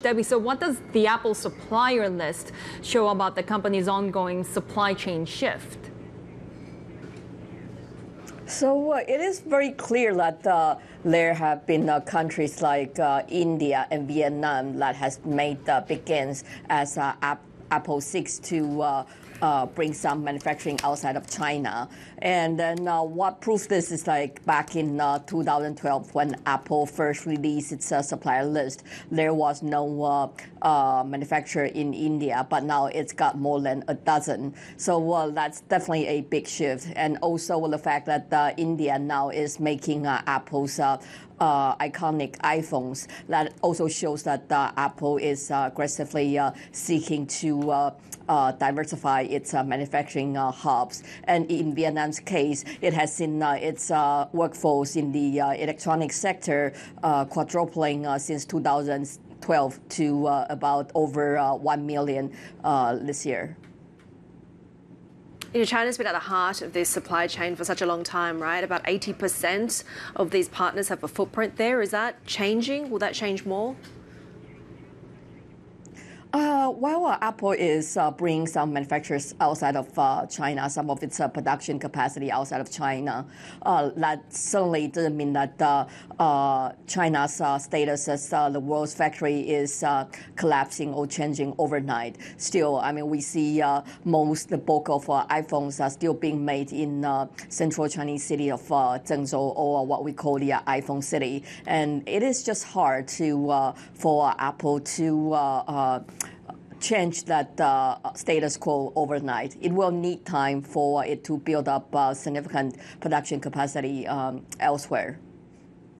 Debby, so what does the Apple supplier list show about the company's ongoing supply chain shift? So uh, it is very clear that uh, there have been uh, countries like uh, India and Vietnam that has made the big gains as uh, Apple seeks to uh, uh, bring some manufacturing outside of China. And then uh, what proves this is like back in uh, 2012 when Apple first released its uh, supplier list, there was no uh, uh, manufacturer in India, but now it's got more than a dozen. So well, that's definitely a big shift. And also the fact that India now is making Apple's uh, iconic iPhones. That also shows that uh, Apple is uh, aggressively seeking to Uh, diversify its uh, manufacturing uh, hubs. And in Vietnam's case, it has seen its workforce in the electronic sector quadrupling since 2012 to about over 1 million this year you know, China's been at the heart of this supply chain for such a long time, right? About 80% of these partners have a footprint there. Is that changing? Will that change more? Uh, while uh, Apple is uh, bringing some manufacturers outside of uh, China, some of its uh, production capacity outside of China, uh, that certainly doesn't mean that uh, uh, China's status as the world's factory is collapsing or changing overnight. Still, I mean, we see most, the bulk of iPhones are still being made in central Chinese city of Zhengzhou, or what we call the iPhone city. And it is just hard to for Apple to change that uh, status quo overnight. It will need time for it to build up uh, significant production capacity um, elsewhere.